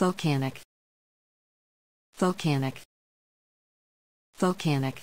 Volcanic. Volcanic. Volcanic.